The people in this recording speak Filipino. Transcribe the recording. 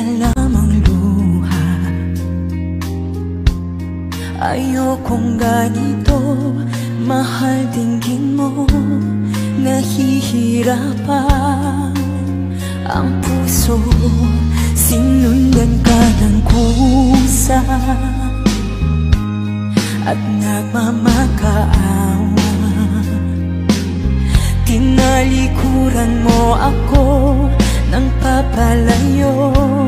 na lamang luha. Ayokong ganito Mahal tingin mo Nahihirapan. Ang puso Sinundan ka ng kusa. At nagmamakaawa. Tinalikuran mo ako ng papalayo.